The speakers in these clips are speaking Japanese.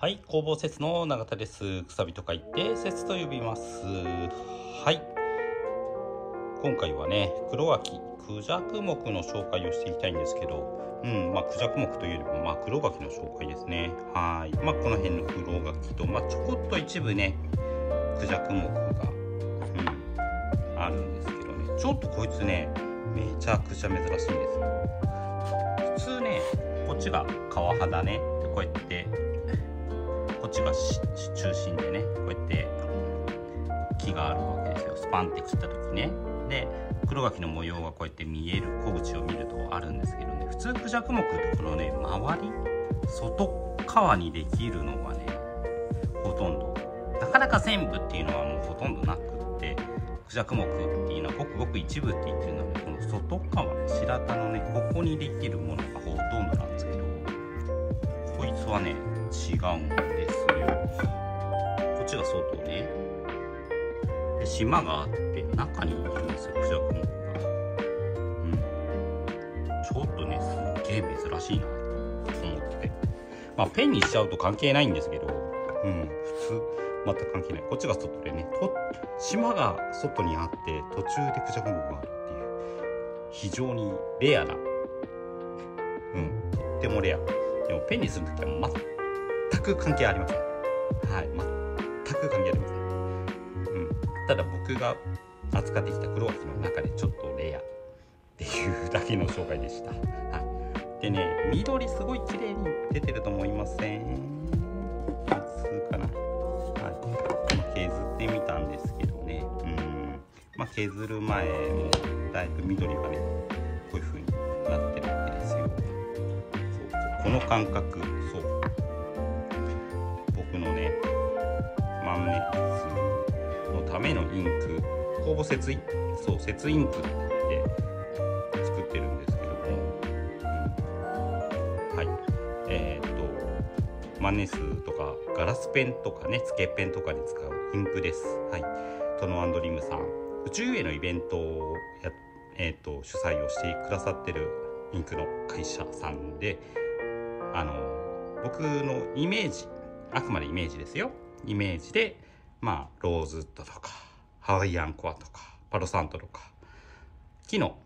はい、工房節の永田です。くさびと書いて、節と呼びます。はい。今回はね、黒柿、クジャク目の紹介をしていきたいんですけど、うん、まあ、クジャク目というよりも、まあ、黒柿の紹介ですね。はい。まあ、この辺の黒柿と、まあ、ちょこっと一部ね、クジャク目が、うん、あるんですけどね、ちょっとこいつね、めちゃくちゃ珍しいんですよ。普通ね、こっちが川肌ね、こうやって、っちが中心でねこうやって木があるわけですよ。スパンって切った時ね。で黒柿の模様がこうやって見える小口を見るとあるんですけどね。普通クジャク目ってこのね周り外側にできるのがねほとんど。なかなか全部っていうのはもうほとんどなくってクジャク目っていうのはごくごく一部って言ってるのでこの外側白田のねここにできるものがほとんどなんですけどこいつはね違うんですよこっちが外ねで島があって中にいるんですよクジャクモクがうん。ちょっとねすっげえ珍しいなと思って。まあペンにしちゃうと関係ないんですけど。うん。普通全く関係ない。こっちが外でねと島が外にあって途中でクジャクモクがあるっていう。非常にレアな。うん。とってもレア。でもペンにする時は全く関係ありません。はい、全く関係ありません。うん、ただ僕が扱ってきた黒柿の中でちょっとレアっていうだけの紹介でした。はい、でね、緑すごい綺麗に出てると思いません？普通かな。はい、今削ってみたんですけどね。うん、まあ削る前もだいぶ緑がね、こういう風になってるわけですよ。そうこの感覚、そう。クほぼ節インそう節インクって言って作ってるんですけども、うん、はい。えー、っと万年筆とかガラスペンとかねつけペンとかに使うインクです。はい。トノリームさん。宇宙へのイベントをや、えー、っと主催をしてくださってるインクの会社さんであの僕のイメージあくまでイメージですよ。イメージでまあローズッドとかハワイアンコアとかパロサントとか。木の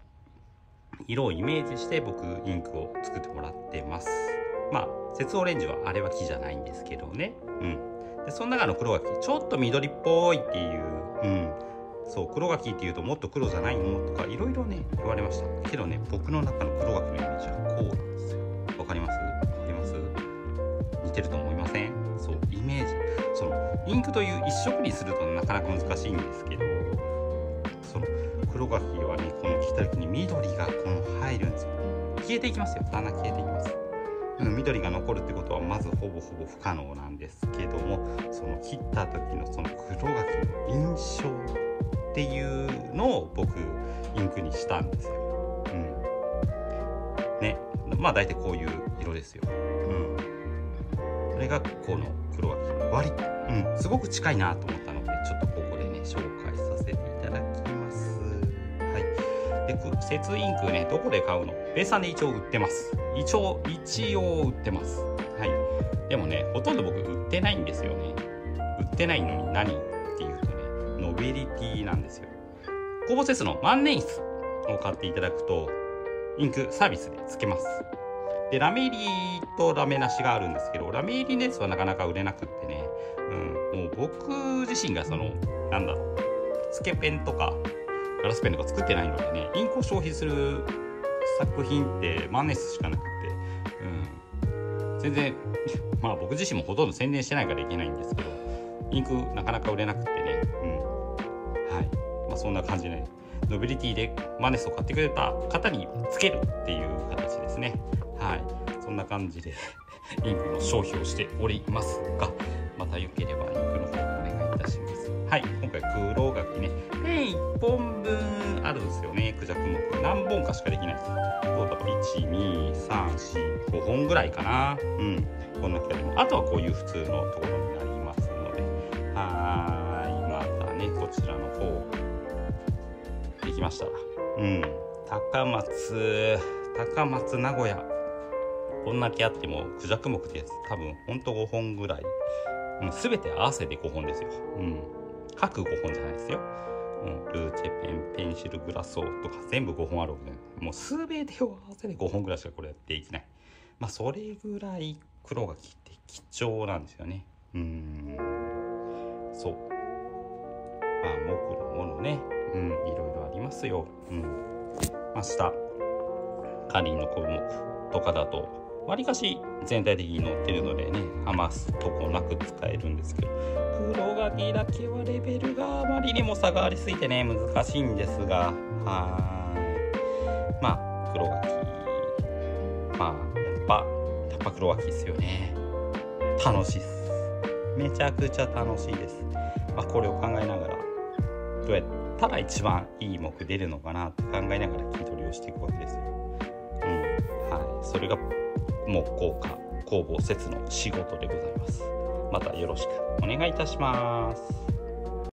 色をイメージして僕インクを作ってもらってます。まあ節オレンジはあれは木じゃないんですけどね。うん。でその中の黒柿。ちょっと緑っぽいっていう。うん。そう黒柿っていうともっと黒じゃないのとかいろいろね言われました。けどね僕の中の黒柿のイメージはこうなんですよ。わかります？わかります？似てると思いません？インクという一色にするとなかなか難しいんですけどその黒柿はねこの切った時に緑がこの入るんですよ。消えていきますよ。だんだん消えていきます。緑が残るってことはまずほぼほぼ不可能なんですけどもその切った時のその黒柿の印象っていうのを僕インクにしたんですよ。うん。ね。まあ大体こういう色ですよ。うん。それがこの黒柿割り、うん、すごく近いなと思ったのでちょっとここでね紹介させていただきます。はい。で節インクねどこで買うのベースさんで一応売ってます一応一応売ってますはいでもねほとんど僕売ってないんですよね。売ってないのに何っていうとねノベリティなんですよ。コボセスの万年筆を買っていただくとインクサービスでつけます。でラメ入りとラメなしがあるんですけどラメ入りのやつはなかなか売れなくってね、うん、もう僕自身がそのなんだろうつけペンとかガラスペンとか作ってないのでねインクを消費する作品って万年筆しかなくって、うん、全然 まあ僕自身もほとんど宣伝してないからいけないんですけどインクなかなか売れなくってね、うん、はい。まあそんな感じで、ね、ノベリティでマネスを買ってくれた方につけるっていう形ですね。はい。そんな感じでインクの消費をしておりますがまたよければインクの方お願いいたします。はい。今回黒柿ね。ペン1本分あるんですよね。クジャク目。何本かしかできない。ですどうだろう12345本ぐらいかな。うん。この辺りも。あとはこういう普通のところになりますので。はい。またねこちらの方。できました。うん。高松高松名古屋。こんだけあってもクジャク目です多分ほんと5本ぐらい、うん、全て合わせて5本ですよ、うん、各5本じゃないですよ、うん、ルーチェペンペンシルグラソーとか全部5本あるわけで。もう全てを合わせて5本ぐらいしかこれやっていけない。まあそれぐらい黒柿って貴重なんですよね。うん。そう。まあ木のものね。うん。いろいろますよ。うん。明日カリンの項目とかだとわりかし全体的に載ってるのでね余すとこなく使えるんですけど黒柿だけはレベルがあまりにも差がありすぎてね難しいんですがはい。まあ黒柿まあやっぱやっぱ黒柿ですよね。楽しいっす。めちゃくちゃ楽しいです、まあ、これを考えながらどうやったら一番いい木出るのかなって考えながら筋トレをしていくわけですよ。うん。はい。それが木工家工房説の仕事でございます。またよろしくお願いいたします。